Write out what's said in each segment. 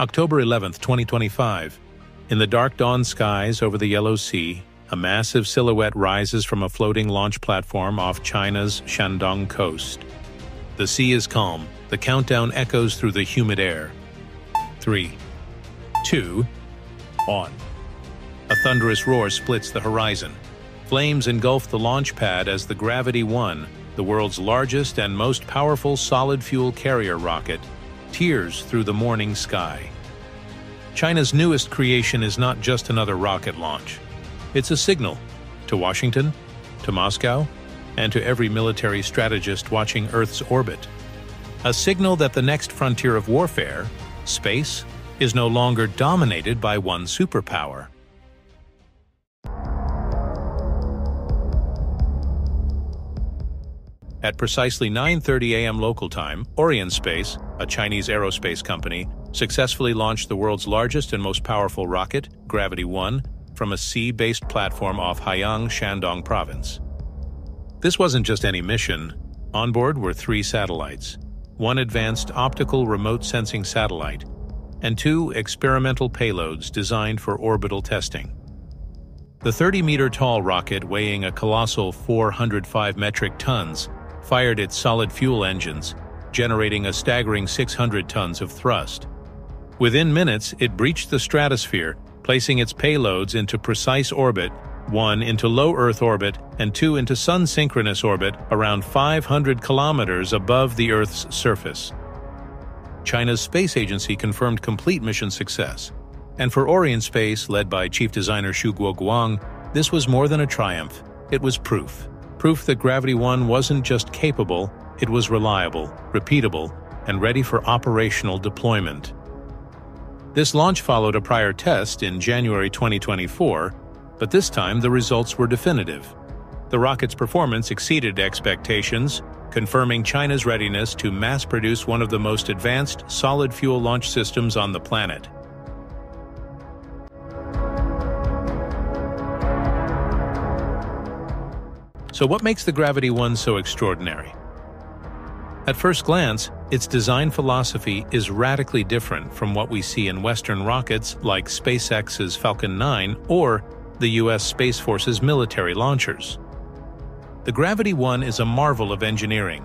October 11, 2025. In the dark dawn skies over the Yellow Sea, a massive silhouette rises from a floating launch platform off China's Shandong coast. The sea is calm. The countdown echoes through the humid air. 3, 2, 1. A thunderous roar splits the horizon. Flames engulf the launch pad as the Gravity 1, the world's largest and most powerful solid-fuel carrier rocket, tears through the morning sky. China's newest creation is not just another rocket launch. It's a signal to Washington, to Moscow, and to every military strategist watching Earth's orbit. A signal that the next frontier of warfare, space, is no longer dominated by one superpower. At precisely 9.30 a.m. local time, Orienspace, a Chinese aerospace company, successfully launched the world's largest and most powerful rocket, Gravity 1, from a sea-based platform off Haiyang, Shandong province. This wasn't just any mission. On board were three satellites, one advanced optical remote sensing satellite, and two experimental payloads designed for orbital testing. The 30-meter-tall rocket weighing a colossal 405 metric tons fired its solid fuel engines, generating a staggering 600 tons of thrust. Within minutes, it breached the stratosphere, placing its payloads into precise orbit, one into low Earth orbit and two into sun-synchronous orbit around 500 kilometers above the Earth's surface. China's space agency confirmed complete mission success. And for Orienspace, led by chief designer Xu Guoguang, this was more than a triumph. It was proof proof that Gravity 1 wasn't just capable, it was reliable, repeatable, and ready for operational deployment. This launch followed a prior test in January 2024, but this time the results were definitive. The rocket's performance exceeded expectations, confirming China's readiness to mass-produce one of the most advanced solid-fuel launch systems on the planet. So what makes the Gravity 1 so extraordinary? At first glance, its design philosophy is radically different from what we see in Western rockets like SpaceX's Falcon 9 or the U.S. Space Force's military launchers. The Gravity 1 is a marvel of engineering,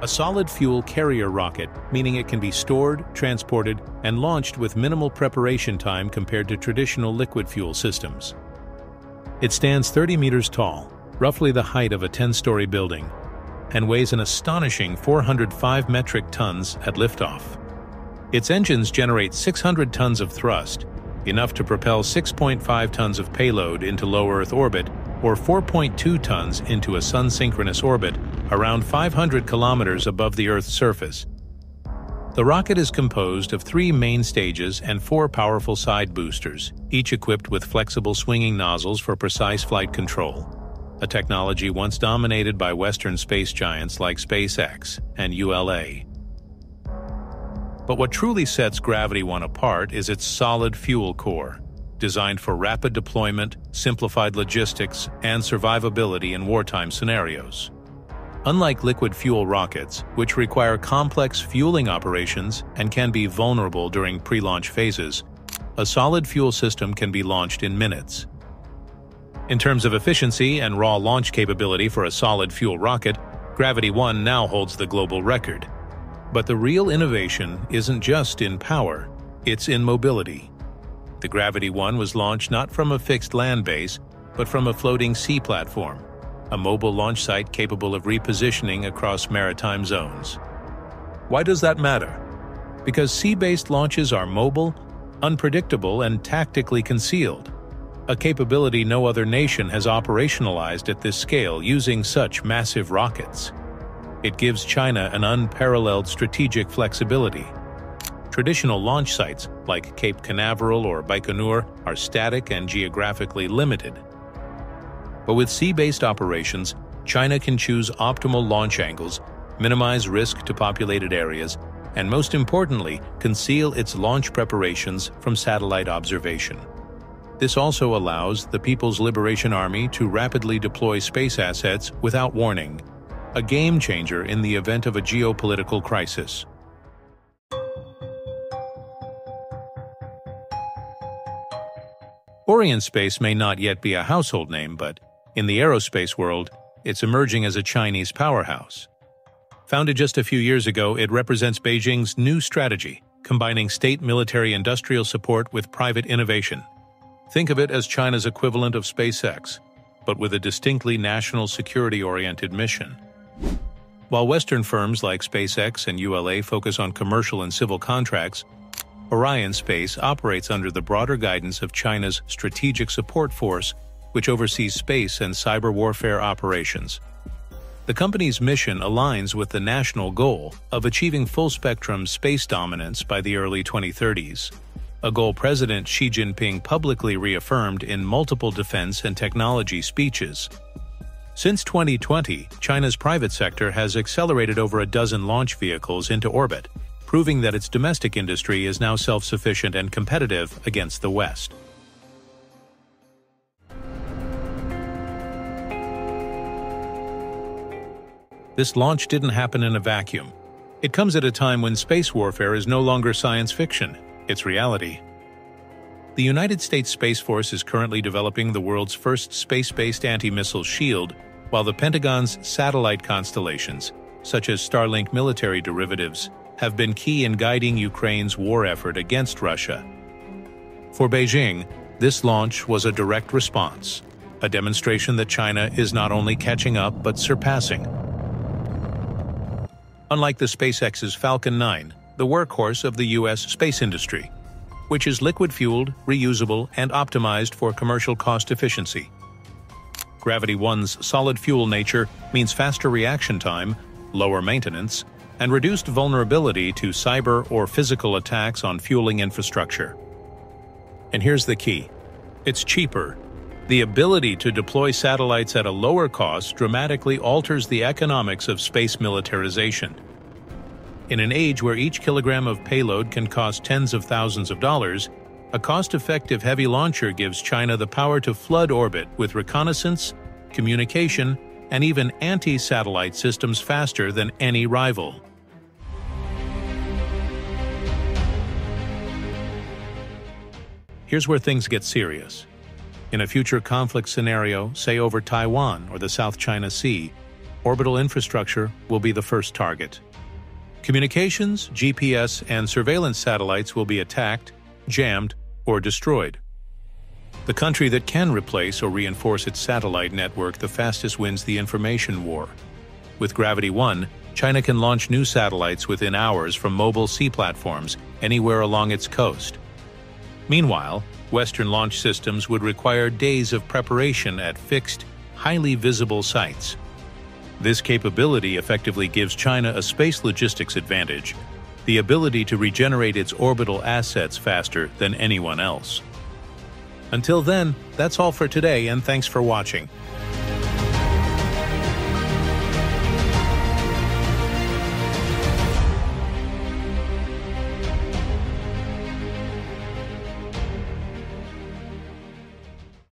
a solid-fuel carrier rocket, meaning it can be stored, transported, and launched with minimal preparation time compared to traditional liquid fuel systems. It stands 30 meters tall, roughly the height of a 10-story building, and weighs an astonishing 405 metric tons at liftoff. Its engines generate 600 tons of thrust, enough to propel 6.5 tons of payload into low Earth orbit or 4.2 tons into a sun-synchronous orbit around 500 kilometers above the Earth's surface. The rocket is composed of three main stages and four powerful side boosters, each equipped with flexible swinging nozzles for precise flight control a technology once dominated by Western space giants like SpaceX and ULA. But what truly sets Gravity 1 apart is its solid fuel core, designed for rapid deployment, simplified logistics, and survivability in wartime scenarios. Unlike liquid fuel rockets, which require complex fueling operations and can be vulnerable during pre-launch phases, a solid fuel system can be launched in minutes, in terms of efficiency and raw launch capability for a solid fuel rocket, Gravity 1 now holds the global record. But the real innovation isn't just in power, it's in mobility. The Gravity 1 was launched not from a fixed land base, but from a floating sea platform, a mobile launch site capable of repositioning across maritime zones. Why does that matter? Because sea-based launches are mobile, unpredictable, and tactically concealed a capability no other nation has operationalized at this scale using such massive rockets. It gives China an unparalleled strategic flexibility. Traditional launch sites, like Cape Canaveral or Baikonur, are static and geographically limited. But with sea-based operations, China can choose optimal launch angles, minimize risk to populated areas, and most importantly, conceal its launch preparations from satellite observation. This also allows the People's Liberation Army to rapidly deploy space assets without warning, a game changer in the event of a geopolitical crisis. Orienspace may not yet be a household name, but in the aerospace world, it's emerging as a Chinese powerhouse. Founded just a few years ago, it represents Beijing's new strategy, combining state military industrial support with private innovation. Think of it as China's equivalent of SpaceX, but with a distinctly national security-oriented mission. While Western firms like SpaceX and ULA focus on commercial and civil contracts, Orienspace operates under the broader guidance of China's Strategic Support Force, which oversees space and cyber warfare operations. The company's mission aligns with the national goal of achieving full-spectrum space dominance by the early 2030s, a goal President Xi Jinping publicly reaffirmed in multiple defense and technology speeches. Since 2020, China's private sector has accelerated over a dozen launch vehicles into orbit, proving that its domestic industry is now self-sufficient and competitive against the West. This launch didn't happen in a vacuum. It comes at a time when space warfare is no longer science fiction, it's reality. The United States Space Force is currently developing the world's first space-based anti-missile shield, while the Pentagon's satellite constellations, such as Starlink military derivatives, have been key in guiding Ukraine's war effort against Russia. For Beijing, this launch was a direct response, a demonstration that China is not only catching up but surpassing. Unlike the SpaceX's Falcon 9, the workhorse of the U.S. space industry, which is liquid-fueled, reusable, and optimized for commercial cost efficiency. Gravity One's solid fuel nature means faster reaction time, lower maintenance, and reduced vulnerability to cyber or physical attacks on fueling infrastructure. And here's the key. It's cheaper. The ability to deploy satellites at a lower cost dramatically alters the economics of space militarization. In an age where each kilogram of payload can cost tens of thousands of dollars, a cost-effective heavy launcher gives China the power to flood orbit with reconnaissance, communication, and even anti-satellite systems faster than any rival. Here's where things get serious. In a future conflict scenario, say over Taiwan or the South China Sea, orbital infrastructure will be the first target. Communications, GPS, and surveillance satellites will be attacked, jammed, or destroyed. The country that can replace or reinforce its satellite network the fastest wins the information war. With Gravity 1, China can launch new satellites within hours from mobile sea platforms anywhere along its coast. Meanwhile, Western launch systems would require days of preparation at fixed, highly visible sites. This capability effectively gives China a space logistics advantage, the ability to regenerate its orbital assets faster than anyone else. Until then, that's all for today and thanks for watching.